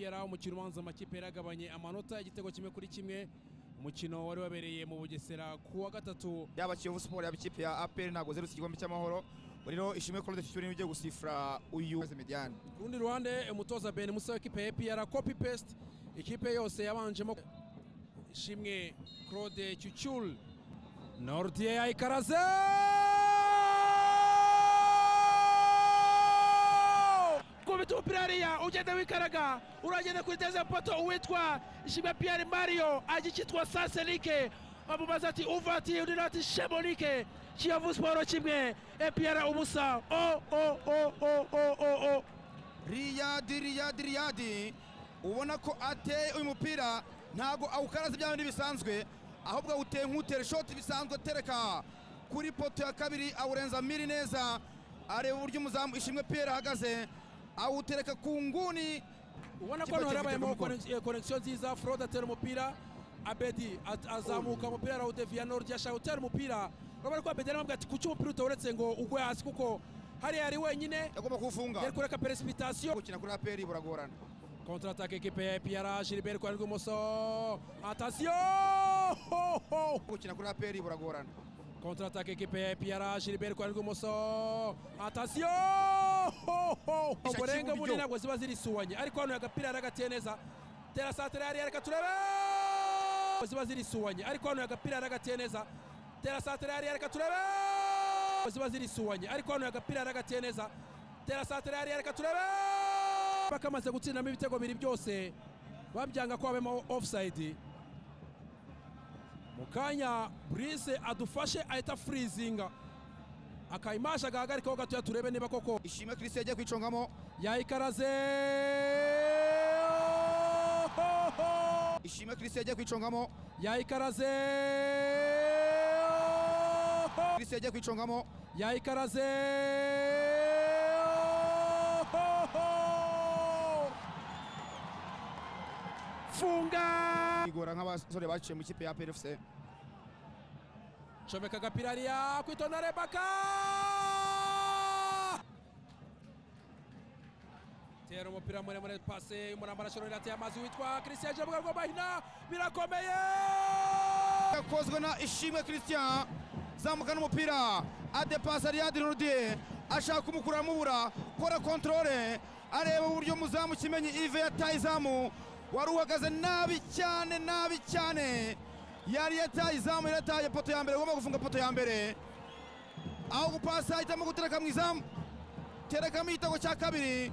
yari umukino ubanza amakipe yari yagabanye amanota igitego kimwe kuri kimwe. Umukino wari wabereye mu bugesera ku wa gatatu. Yaba kiyovu siporo yaba ikipe ya apr ntabwo zerutse igikombe cy'amahoro. Rero ishimwe claude fituri ugiye gusifura uyu mediane. Ku rundi ruhande umutoza ben musa w'ikipe ya epr copy paste ikipe yose yabanjemo. Ishimwe claude cyucyul nordier ayikaraze kubita umupira hariya ugenda wikaraga uragenda kuri teze poto uwitwa ishimwe pierre mario agikitwa saselike bamubaza ati uva ati undi nawe ati shemolike kiyovu siporo kimwe epr ubusa o o o o o. O o riyadi riyadi riyadi ubona ko ateye uyu mupira ntabwo awukaraze bya bindi bisanzwe ahubwo awuteye nk'utera ishoti bisanzwe atereka kuri poto ya kabiri awurenza miri neza. Areba uburyo umuzamu ishimwe piyeri ahagaze. awutereka ku nguni wanakora harabaye mo eh, connection nziza froda atera umupira Abedi azamuka umupira Raudeviano Nordi ashaka gutera umupira urabona ko Abedi aramubwira ati kuki umupira utawuretse ngo ugwe hasi kuko hari ari wenyine agomba kufunga. yari kureka precipitation. Gukina kuri aperi buragorana contre attaque equipe ya Pierre Gilbert kwa rw'imoso attention! Gukina kuri aperi buragorana contre attaque equipe ya Pierre Gilbert kwa rw'imoso attention! Umurenga iburyo. munini ntabwo ziba zirisuwanye ariko hano agapira yaragatiye neza. Tera santere hariya reka turebe ziba zirisuwanye ariko hano agapira yaragatiye neza. Tera santere hariya reka turebe ziba zirisuwanye ariko hano agapira yaragatiye neza. Tera santere hariya reka turebe bakamaze gutsindamo ibitego bibiri byose babyanga ko habemo offside. Mu kanya brise adufashe ahita furizinga akayimasha agahagarikaho gatoya turebe niba koko. Ishimwe kirisi yagiye kwicongamo. Yayikaraze. Ishimwe kirisi yagiye kwicongamo. Yayikaraze. Kirisi yagiye kwicongamo. Yayikaraze. Funga! Igora nk'abasore baciye mu kipe ya efuse comeka agapira hariya kwitonda rebaka tera umupira muremure pase umurambo arashorera ateye amazi witwa christian jabuga rw'amahina birakomeye yakozwe na ishimwe christian. Zamuka n'umupira adepasa riyadi ashaka kumukura amubura kora kontrole areba uburyo muzamu kimenyi ive yataye izamu wari uhagaze nabi cyane nabi cyane yari yataye izamu yari yataye poto ya mbere. Agomba gufunga poto ya mbere. Aho gupasa ahitamo gutereka mu izamu. Terekamo igitego cya kabiri.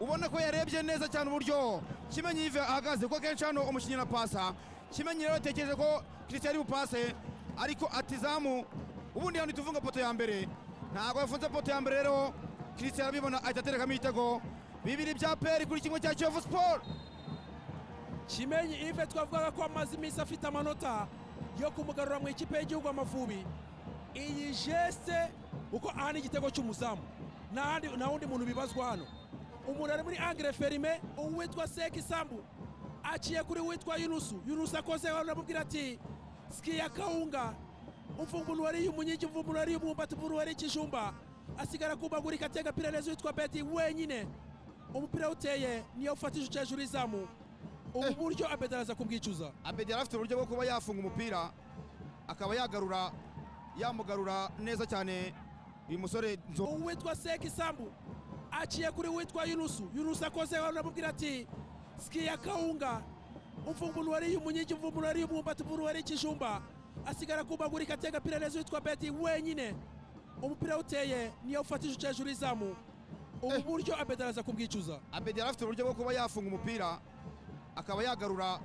Ubona ko yarebye neza cyane uburyo kimenyi ive ahagaze. Kuko akenshi hano umukinnyi na pasa. Kimenyi rero yatekereje ko christian ari bupase ariko atizamu ubundi hano tufunga poto ya mbere. Ntabwo yafunze poto ya mbere rero. Christian arabibona ahita aterekamo igitego. Bibiri bya peri kuri kimwe cya kiyovu siporo kimenyi ive twavugaga ko amaze iminsi afite amanota yo kumugarura mu ikipe y'igihugu amavubi iyi jeste uko aha ni igitego cy'umuzamu nta wundi muntu bibazwa hano umuntu ari muri angre ferime uwitwa seki sambu. Aciye kuri witwa yunusu. Yunusu akoze aramubwira ati sikiya kawunga umva umuntu wariye umunyigi wari wariye umwumbati umva umuntu wariye ikijumba asigara kumbagurika atega neza witwa beti wenyine umupira uteye niyo ufatije uca hejuru y'izamu ubu buryo abedi araza kubwicuza abedi yari afite uburyo bwo kuba yafunga umupira akaba yagarura yamugarura neza cyane. Uyu musore uwitwa seki sambu aciye kuri witwa yunusu. Yunusu akoze aramubwira ati sikiya kawunga umva umuntu wariye umunyigi umva umuntu wariye umwumbati umva umuntu wariye ikijumba. Asigara kumbagurika atega agapira neza witwa beti wenyine. Umupira uteye niyo ufatije uca hejuru y'izamu ubu Eh. buryo abedi araza kubwicuza abedi yari afite uburyo bwo kuba yafunga umupira akaba yagarura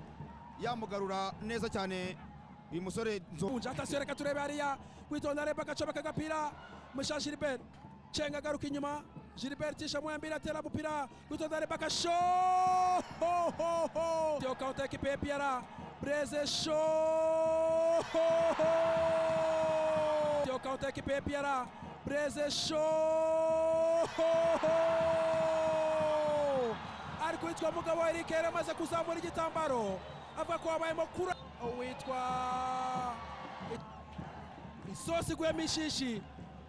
yamugarura neza cyane. Uyu musore atasiyo reka turebe hariya. Kwitonda reba agacomeka agapira. Musha gilbert cenga agaruka inyuma. Gilbert tisha mwembiri atera umupira kwitonda reba agasho yo kaunta ekipe ya epr breze sho yo kaunta ekipe ya epr breze sho witwa mugabo eric yari amaze kuzamura igitambaro avuga ko habayemo kura uwitwa isosi iguyemo ishishi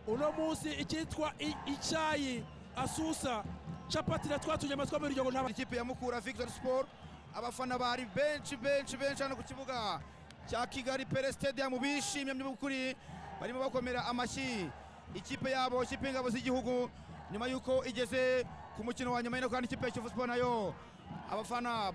uno munsi icyitwa icyayi asusa capatira twa tunyama two muri ngo ikipe ya mukura victor sport abafana bari benshi benshi benshi hano ku kibuga cya kigali pere stadium bishimye by'ukuri barimo bakomera amashyi. Ikipe yabo ikipe y'ingabo z'igihugu nyuma y'uko igeze ku mukino wa nyuma y'ino kandi kipe ya sport nayo abafana